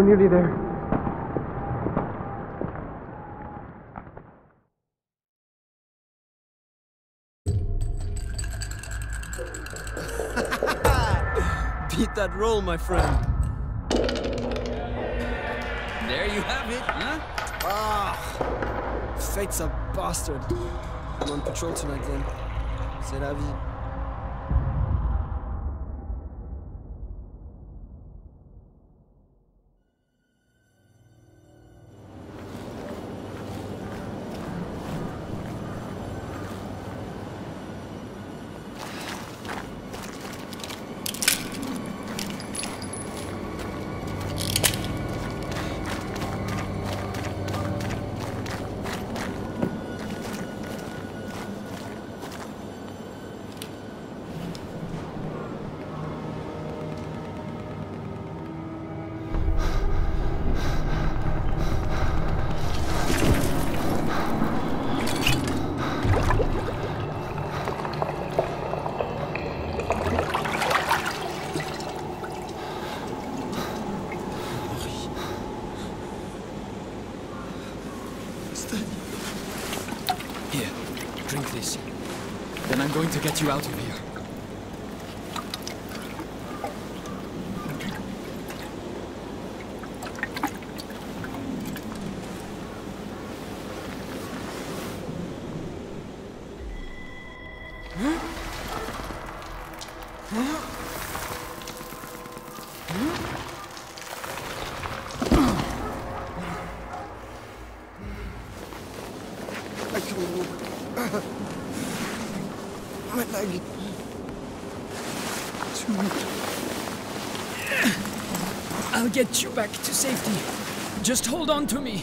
We're nearly there. Beat that roll, my friend. There you have it, huh? Ah, fate's a bastard. I'm on patrol tonight, then. C'est la vie. Here, drink this. Then I'm going to get you out of here. Back to safety. Just hold on to me.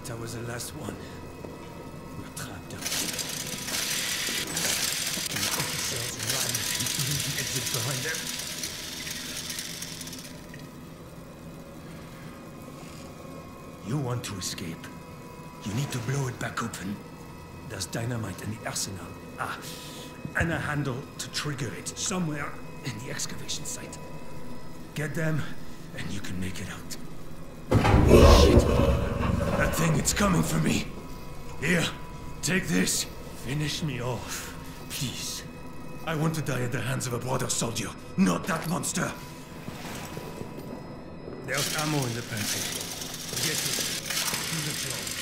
thought I was the last one. We're trapped up. The run and the exit behind them. You want to escape. You need to blow it back open. There's dynamite in the arsenal. Ah, and a handle to trigger it somewhere in the excavation site. Get them, and you can make it out. Shit. Thing, it's coming for me. Here, take this. Finish me off, please. I want to die at the hands of a brother soldier, not that monster. There's ammo in the pantry. Get it. Do the job,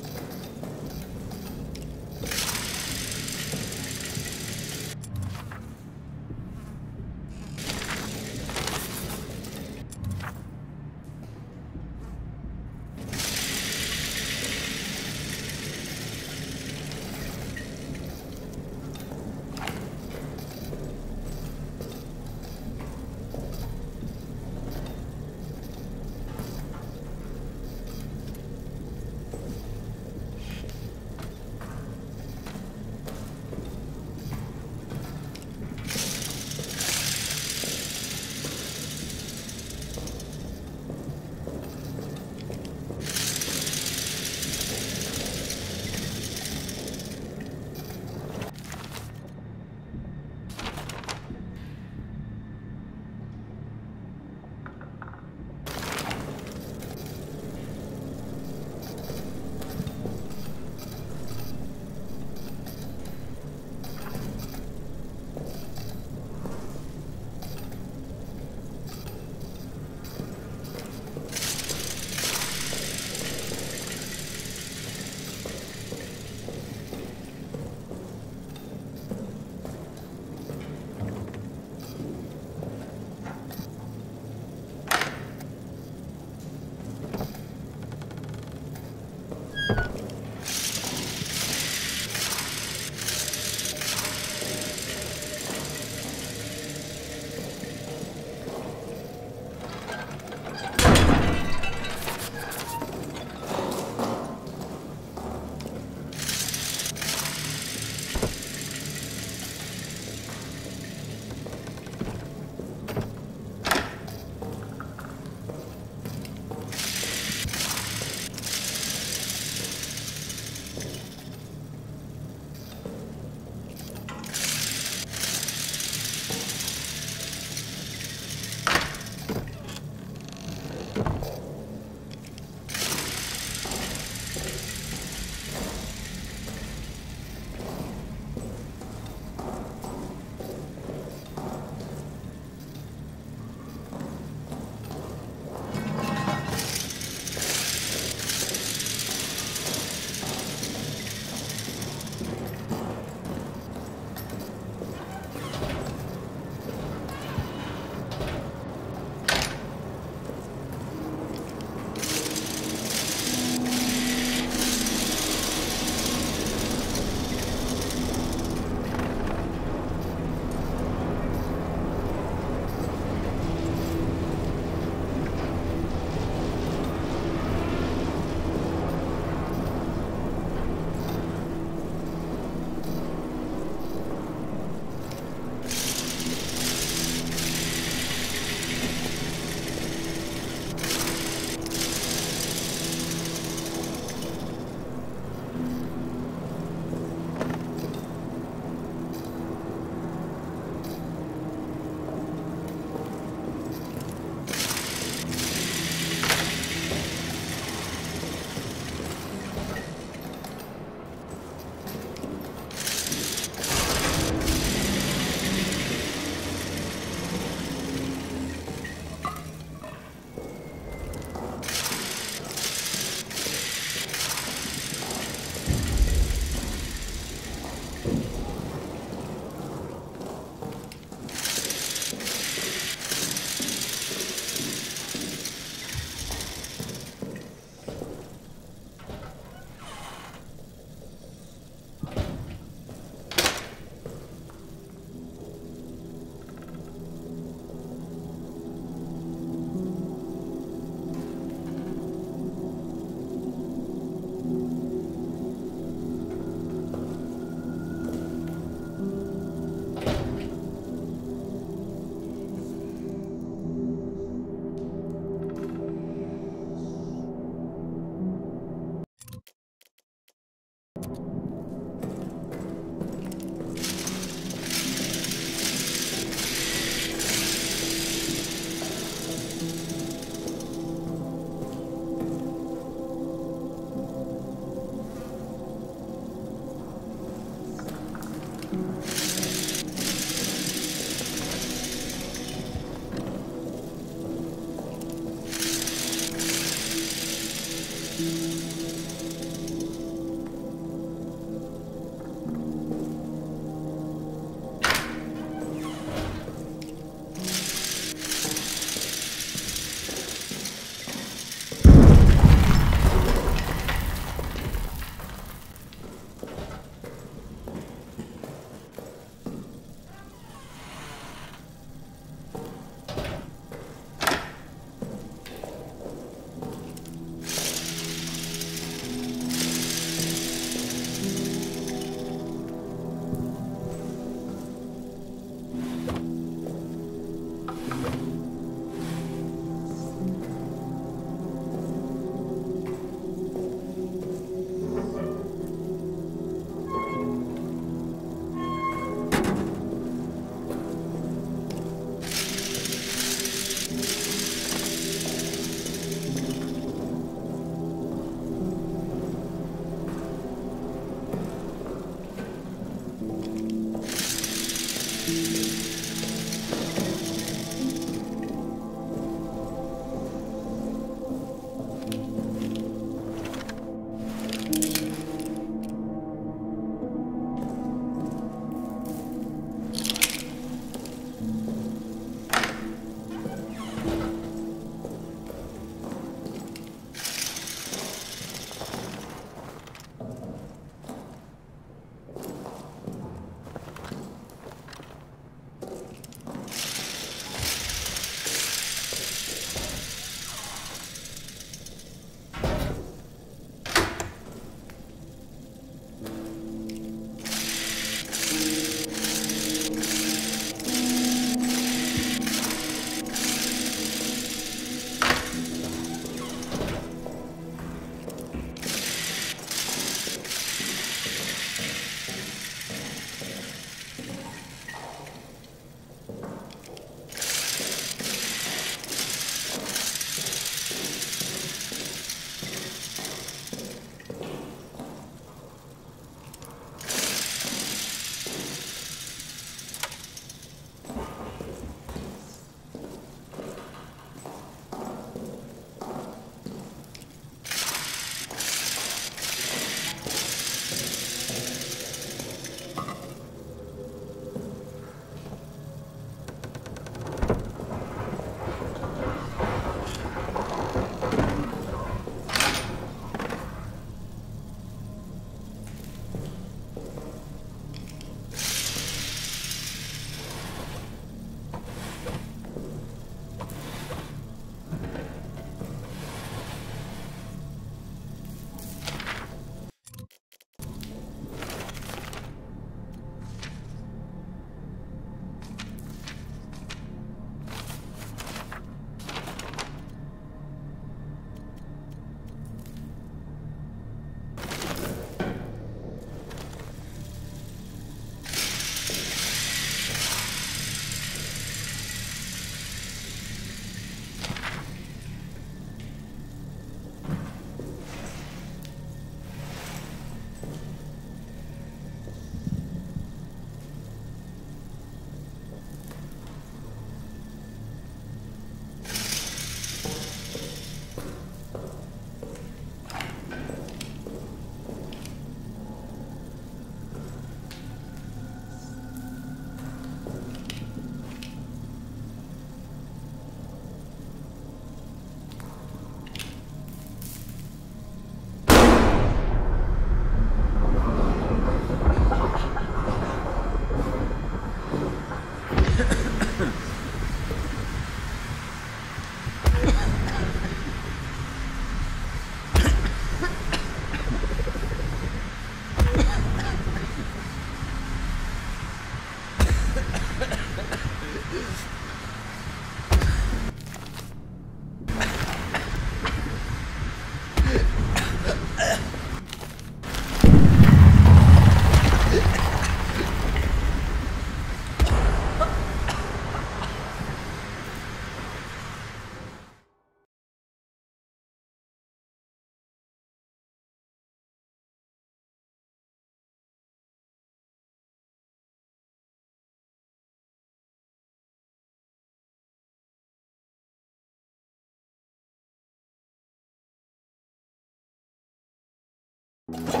Glenn.